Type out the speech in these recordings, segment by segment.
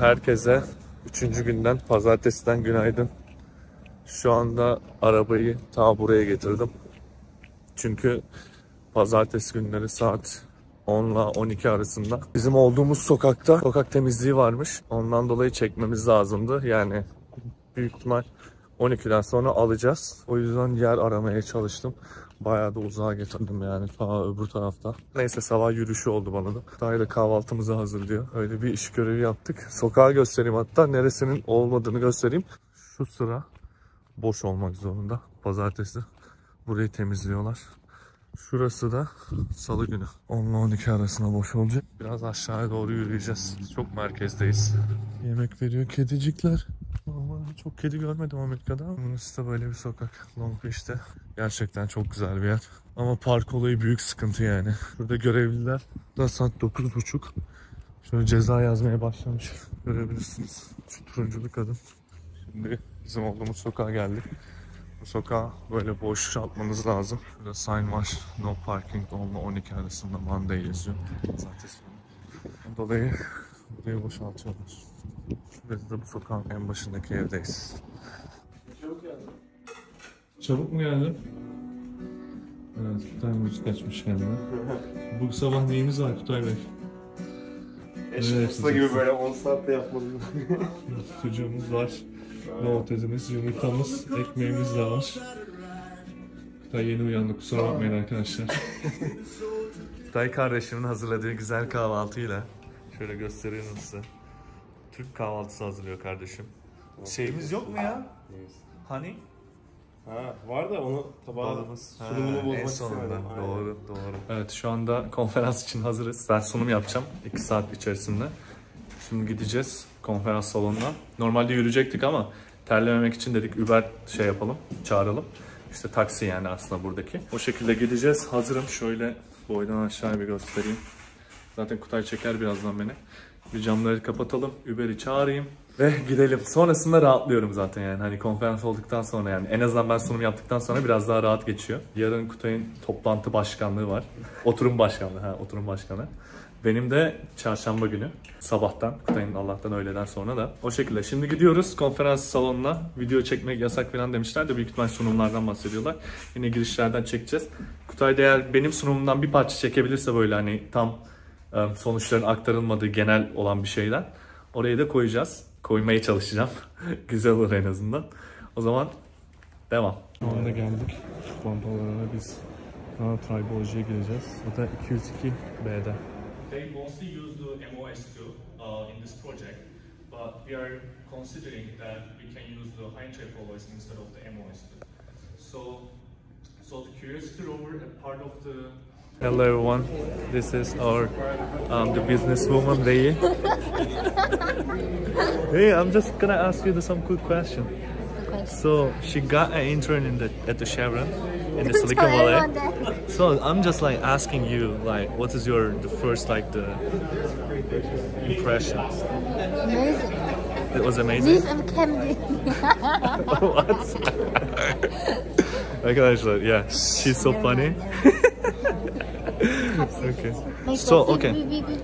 Herkese üçüncü günden, pazartesiden günaydın. Şu anda arabayı ta buraya getirdim. Çünkü pazartesi günleri saat 10 ile 12 arasında bizim olduğumuz sokakta sokak temizliği varmış. Ondan dolayı çekmemiz lazımdı. Yani büyük ihtimal 12'den sonra alacağız. O yüzden yer aramaya çalıştım. Bayağı da uzağa getirdim yani ta öbür tarafta. Neyse sabah yürüyüşü oldu bana da. Daha da kahvaltımızı hazırlıyor. Öyle bir iş görevi yaptık. Sokağı göstereyim hatta neresinin olmadığını göstereyim. Şu sıra boş olmak zorunda. Pazartesi burayı temizliyorlar. Şurası da salı günü. 10 ile 12 arasında boş olacak. Biraz aşağıya doğru yürüyeceğiz. Çok merkezdeyiz. Yemek veriyor kedicikler. Ama çok kedi görmedim Amerika'da. Burası da böyle bir sokak. Long Beach'te. Gerçekten çok güzel bir yer. Ama park olayı büyük sıkıntı yani. Burada görevliler da saat 9.30. Şöyle ceza yazmaya başlamış. Görebilirsiniz. Şu turuncu bir kadın. Şimdi bizim olduğumuz sokağa geldik. Bu sokağa böyle boş atmanız lazım. Burada sign var. No parking 10 ile 12 arasında Monday yazıyor. Zaten Dolayı burayı boşaltıyorlar. Biz de bu sokağın en başındaki evdeyiz. Çabuk geldi. Çabuk mu geldin? Evet, Kutay müzik açmış kendine. Bu sabah neyimiz var Kutay Bey? Eşit Evet, usta gibi böyle 10 saatte yapmadım. Sucuğumuz var, domatesimiz, yumurtamız, ekmeğimiz de var. Kutay yeni uyandı, kusura bakmayın arkadaşlar. Kutay kardeşimin hazırladığı güzel kahvaltıyla şöyle gösteriyorum size. Türk kahvaltısı hazırlıyor kardeşim. Şeyimiz yok mu ya? Hani? ha var da onu tabağa Balımız. sunumunu bozmak en sonunda. Aynen. Doğru, doğru. Evet şu anda konferans için hazırız. Ben sunum yapacağım 2 saat içerisinde. Şimdi gideceğiz konferans salonuna. Normalde yürüyecektik ama terlememek için dedik Uber şey yapalım, çağıralım. İşte taksi yani aslında buradaki. O şekilde gideceğiz. Hazırım. Şöyle boydan aşağı bir göstereyim. Zaten Kutay çeker birazdan beni. Bir camları kapatalım. Uber'i çağırayım. Ve gidelim. Sonrasında rahatlıyorum zaten yani. Hani konferans olduktan sonra yani. En azından ben sunum yaptıktan sonra biraz daha rahat geçiyor. Yarın Kutay'ın toplantı başkanlığı var. Oturum başkanlığı. Ha, oturum başkanı. Benim de çarşamba günü sabahtan Kutay'ın Allah'tan öğleden sonra da o şekilde. Şimdi gidiyoruz konferans salonuna. Video çekmek yasak falan demişler de büyük ihtimal sunumlardan bahsediyorlar. Yine girişlerden çekeceğiz. Kutay da eğer benim sunumumdan bir parça çekebilirse böyle hani tam sonuçların aktarılmadığı genel olan bir şeyden oraya da koyacağız. Koymaya çalışacağım. Güzel olur en azından. O zaman devam. Şu anda geldik. Pompalarına biz Kana Tribology'ye gireceğiz. O da 202 B'de. They mostly use the MOS2 uh, in this project, but we are considering that we can use the high tripoloids instead of the MOS2. So, so the Curiosity rover, a part of the Hello everyone, this is our um, the businesswoman Rei. hey, I'm just gonna ask you the, some quick question. So she got an intern in the at the Chevron in the Silicon Valley. So I'm just like asking you, like, what is your the first like the impression? Amazing. It was amazing. Leaf of Kennedy. what? Arkadaşlar, yeah, she's so funny. Okay. So, okay.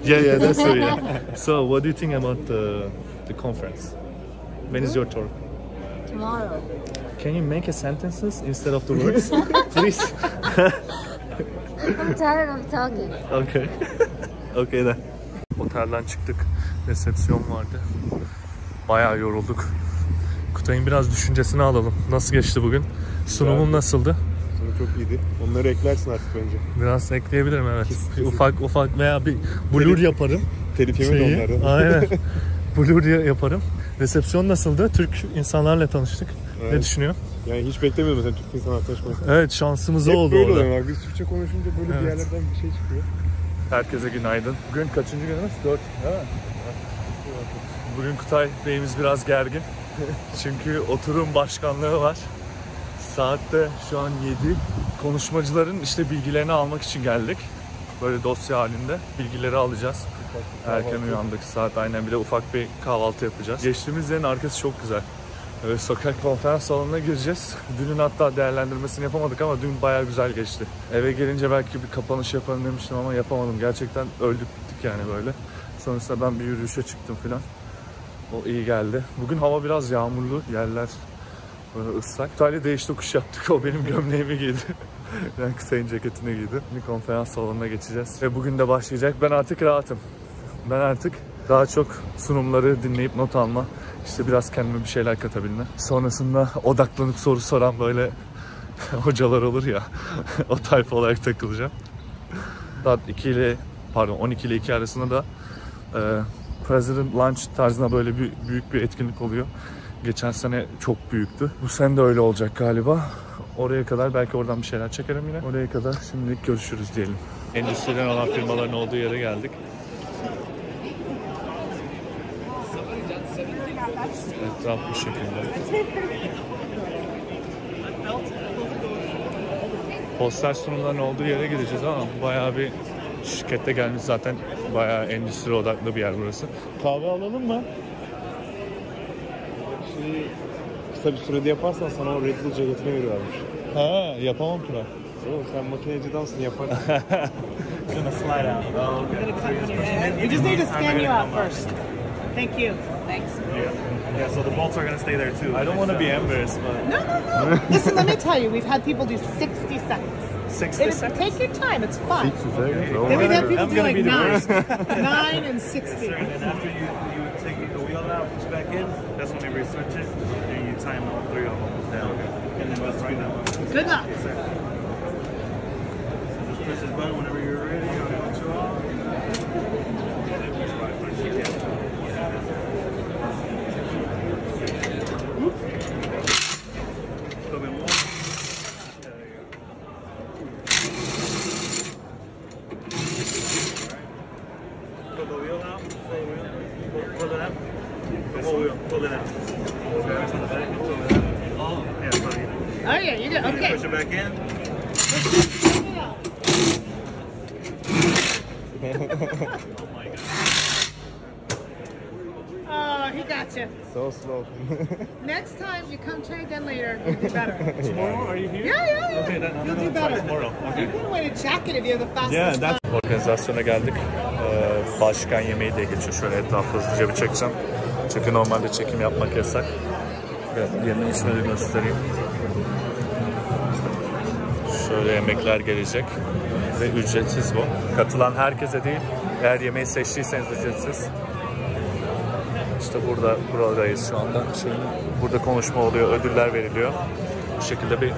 Yeah, yeah, that's true. Yeah. So, what do you think about the the conference? When is your talk? Tomorrow. Can you make a sentences instead of the words, please? I'm tired of talking. Okay. okay de. Otelden çıktık. Resepsiyon vardı. Bayağı yorulduk. Kutay'ın biraz düşüncesini alalım. Nasıl geçti bugün? Sunumum nasıldı? Çok iyiydi. Onları eklersin artık bence. Biraz ekleyebilirim evet. Kesin, ufak ufak veya bir blur yaparım. Telif yemedi Şeyi. onlardan. Aynen. blur ya- yaparım. Resepsiyon nasıldı? Türk insanlarla tanıştık. Ne Evet. düşünüyor? Yani hiç beklemiyordum sen Türk insanla tanışmayı. Evet şansımız Hep oldu böyle orada. oluyor. Biz Türkçe konuşunca böyle Evet. bir yerlerden bir şey çıkıyor. Herkese günaydın. Bugün kaçıncı günümüz? Dört. Değil mi? Bugün Kutay Bey'imiz biraz gergin. Çünkü oturum başkanlığı var. Saatte şu an 7. Konuşmacıların işte bilgilerini almak için geldik. Böyle dosya halinde bilgileri alacağız. Erken uyandık saat aynen bir de ufak bir kahvaltı yapacağız. Geçtiğimiz yerin arkası çok güzel. Böyle sokak konferans salonuna gireceğiz. Dünün hatta değerlendirmesini yapamadık ama dün bayağı güzel geçti. Eve gelince belki bir kapanış yapalım demiştim ama yapamadım. Gerçekten öldük bittik yani böyle. Sonrasında ben bir yürüyüşe çıktım filan. O iyi geldi. Bugün hava biraz yağmurlu. Yerler böyle ıslak. Tane değiş tokuş yaptık. O benim gömleğimi giydi. ben kısayın ceketini giydi. Şimdi konferans salonuna geçeceğiz. Ve bugün de başlayacak. Ben artık rahatım. Ben artık daha çok sunumları dinleyip not alma, işte biraz kendime bir şeyler katabilme. Sonrasında odaklanıp soru soran böyle hocalar olur ya, o tayfa olarak takılacağım. Saat 2 ile, pardon 12 ile 2 arasında da e, President Lunch tarzında böyle bir büyük bir etkinlik oluyor. Geçen sene çok büyüktü. Bu sene de öyle olacak galiba. Oraya kadar belki oradan bir şeyler çekerim yine. Oraya kadar şimdilik görüşürüz diyelim. Endüstriden olan firmaların olduğu yere geldik. Etraf bu şekilde. Poster sunumların olduğu yere gideceğiz ama bayağı bir şirkette gelmiş zaten bayağı endüstri odaklı bir yer burası. Kahve alalım mı? Şeyi kısa bir sürede yaparsan sana o Red Bull ceketini veriyorlarmış. Ha yapamam Turan. Oğlum sen makineci dansın yaparsın. gonna slide out. We just need to scan you out first. Thank you. Thanks. Yeah, so the bolts are gonna stay there too. I don't want to be embarrassed but No, no, no. Listen, let me tell you, we've had people do 60 seconds. 60 It is, seconds. take your time, it's fun. Oh Then we've had people I'm do like nine. nine and 60. And then after you, you take the wheel in, that's when they re-switch it, and you time all three of them down. And then that's right now. Good luck. Yes, sir. Just push this button whenever Pull the wheel out. Pull the wheel. Pull, pull it out. The wheel. Pull it out. Push on the back and pull it out. Oh, yeah, sorry. Oh, yeah, you did. Okay. Push it back in. Oh, So slow. Next time you come try again later, you'll do better. Tomorrow, are you here? Yeah, yeah, yeah. Okay, then I'm You'll gonna do better. tomorrow. You can wear a jacket if you have the fastest Yeah, time. that's- Organizasyona geldik. Ee, başkan yemeği diye geçiyor. Şöyle etrafı hızlıca bir çekeceğim. Çünkü normalde çekim yapmak yasak. Evet, yeme içmeleri göstereyim. Şöyle yemekler gelecek. Ve ücretsiz bu. Katılan herkese değil. Eğer yemeği seçtiyseniz ücretsiz. İşte burada buradayız şu anda. Şimdi burada konuşma oluyor, ödüller veriliyor. Bu şekilde bir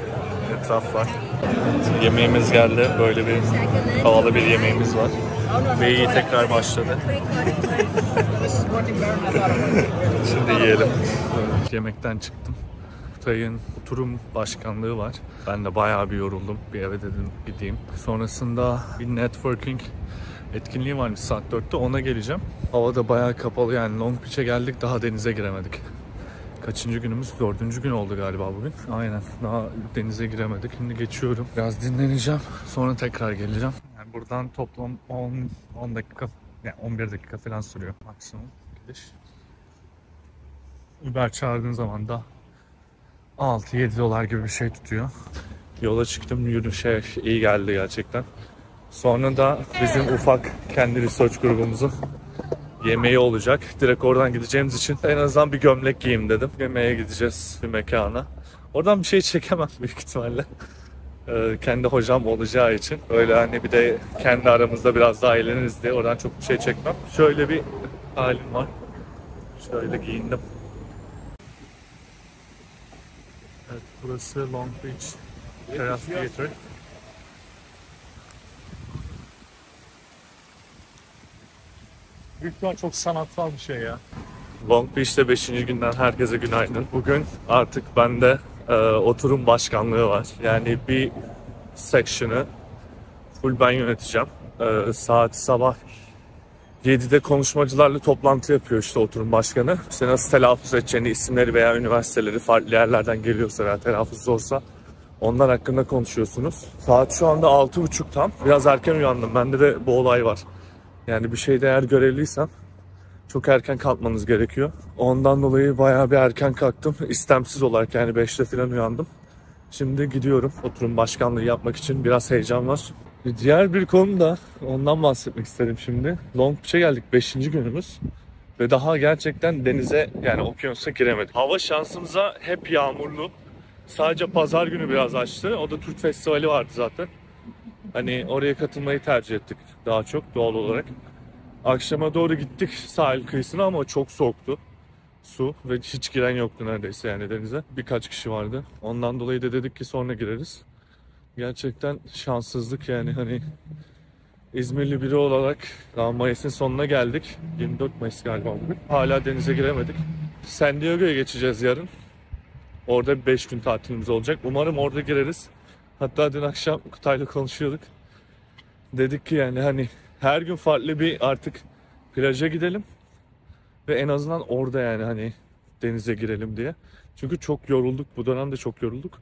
etraf var. Yemeğimiz geldi. Böyle bir havalı bir yemeğimiz var. Ve iyi tekrar başladı. Şimdi yiyelim. Yemekten çıktım. Kutay'ın turum başkanlığı var. Ben de bayağı bir yoruldum. Bir eve dedim gideyim. Sonrasında bir networking etkinliği varmış saat 4'te ona geleceğim. Hava da bayağı kapalı yani Long Beach'e geldik daha denize giremedik. Kaçıncı günümüz? Dördüncü gün oldu galiba bugün. Aynen. Daha denize giremedik. Şimdi geçiyorum. Biraz dinleneceğim. Sonra tekrar geleceğim. Yani buradan toplam 10, 10 dakika, yani 11 dakika falan sürüyor maksimum gidiş. Uber çağırdığın zaman da 6-7 dolar gibi bir şey tutuyor. Yola çıktım yürü şey iyi geldi gerçekten. Sonra da bizim ufak kendi research grubumuzun yemeği olacak. Direkt oradan gideceğimiz için en azından bir gömlek giyeyim dedim. Yemeğe gideceğiz bir mekana. Oradan bir şey çekemem büyük ihtimalle. Ee, kendi hocam olacağı için. Öyle hani bir de kendi aramızda biraz daha eğleniriz diye oradan çok bir şey çekmem. Şöyle bir halim var. Şöyle giyindim. Evet burası Long Beach Terrace Theater. Büyük ihtimal çok sanatsal bir şey ya. Long Beach'te 5. günden herkese günaydın. Bugün artık bende e, oturum başkanlığı var. Yani bir section'ı full ben yöneteceğim. E, saat sabah 7'de konuşmacılarla toplantı yapıyor işte oturum başkanı. İşte nasıl telaffuz edeceğini, isimleri veya üniversiteleri farklı yerlerden geliyorsa veya telaffuz zorsa onlar hakkında konuşuyorsunuz. Saat şu anda 6.30 tam. Biraz erken uyandım. Bende de bu olay var. Yani bir şeyde eğer görevliysem çok erken kalkmanız gerekiyor. Ondan dolayı bayağı bir erken kalktım. İstemsiz olarak yani 5'te falan uyandım. Şimdi gidiyorum oturum başkanlığı yapmak için. Biraz heyecan var. Diğer bir konu da ondan bahsetmek isterim şimdi. Long Beach'e geldik 5. günümüz. Ve daha gerçekten denize yani okyanusa giremedik. Hava şansımıza hep yağmurlu. Sadece pazar günü biraz açtı. O da Türk Festivali vardı zaten. Hani oraya katılmayı tercih ettik daha çok doğal olarak. Akşama doğru gittik sahil kıyısına ama çok soğuktu su ve hiç giren yoktu neredeyse yani denize. Birkaç kişi vardı. Ondan dolayı da dedik ki sonra gireriz. Gerçekten şanssızlık yani hani İzmirli biri olarak daha Mayıs'ın sonuna geldik. 24 Mayıs galiba bugün. Hala denize giremedik. San Diego'ya geçeceğiz yarın. Orada 5 gün tatilimiz olacak. Umarım orada gireriz. Hatta dün akşam Kutay'la konuşuyorduk. Dedik ki yani hani her gün farklı bir artık plaja gidelim. Ve en azından orada yani hani denize girelim diye. Çünkü çok yorulduk. Bu dönemde çok yorulduk.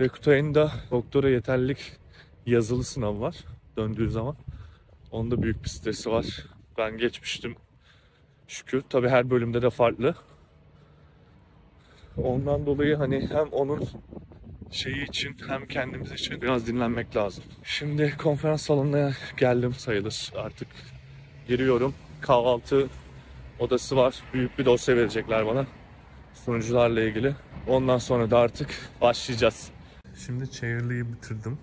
Ve Kutay'ın da doktora yeterlilik yazılı sınavı var döndüğü zaman. Onda büyük bir stresi var. Ben geçmiştim şükür. Tabii her bölümde de farklı. Ondan dolayı hani hem onun şeyi için hem kendimiz için biraz dinlenmek lazım. Şimdi konferans salonuna geldim sayılır artık. Giriyorum. Kahvaltı odası var. Büyük bir dosya verecekler bana. Sunucularla ilgili. Ondan sonra da artık başlayacağız. Şimdi Chairly'i bitirdim.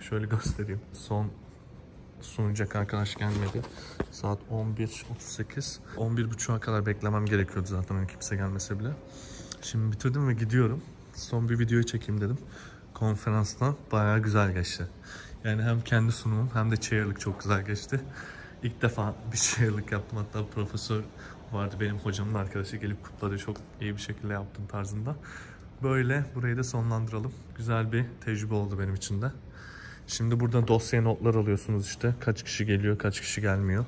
Şöyle göstereyim. Son sunacak arkadaş gelmedi. Saat 11.38. 11.30'a kadar beklemem gerekiyordu zaten hani kimse gelmese bile. Şimdi bitirdim ve gidiyorum. Son bir videoyu çekeyim dedim. Konferanstan bayağı güzel geçti. Yani hem kendi sunumum hem de chairlık çok güzel geçti. İlk defa bir chairlık yaptım. Hatta profesör vardı benim hocamın arkadaşı gelip kutladı. Çok iyi bir şekilde yaptım tarzında. Böyle burayı da sonlandıralım. Güzel bir tecrübe oldu benim için de. Şimdi burada dosyaya notlar alıyorsunuz işte. Kaç kişi geliyor, kaç kişi gelmiyor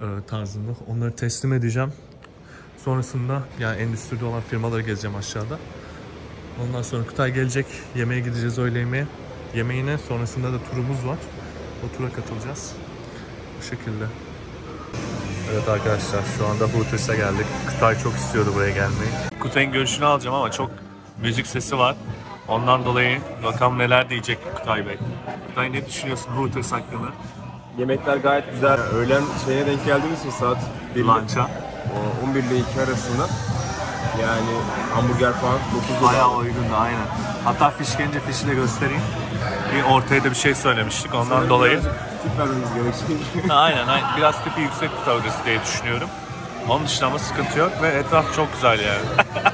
e, tarzında. Onları teslim edeceğim. Sonrasında yani endüstride olan firmaları gezeceğim aşağıda. Ondan sonra Kutay gelecek. Yemeğe gideceğiz öğle yemeğe. Yemeğine sonrasında da turumuz var. O tura katılacağız. Bu şekilde. Evet arkadaşlar şu anda Hooters'a geldik. Kutay çok istiyordu buraya gelmeyi. Kutay'ın görüşünü alacağım ama çok müzik sesi var. Ondan dolayı bakalım neler diyecek Kutay Bey. Kutay ne düşünüyorsun Hooters hakkında? Yemekler gayet güzel. Öğlen şeye denk geldiğimiz için saat 1 ile Lunch'a. o 11 ile 2 arasında. Yani hamburger falan 9 dolar. Bayağı uygundu aynen. Hatta fiş gelince fişi de göstereyim. Bir ortaya da bir şey söylemiştik ondan Sanırım dolayı. Tip vermemiz gerekecek. aynen aynen. Biraz tipi yüksek tutarız diye düşünüyorum. Onun dışında ama sıkıntı yok ve etraf çok güzel yani.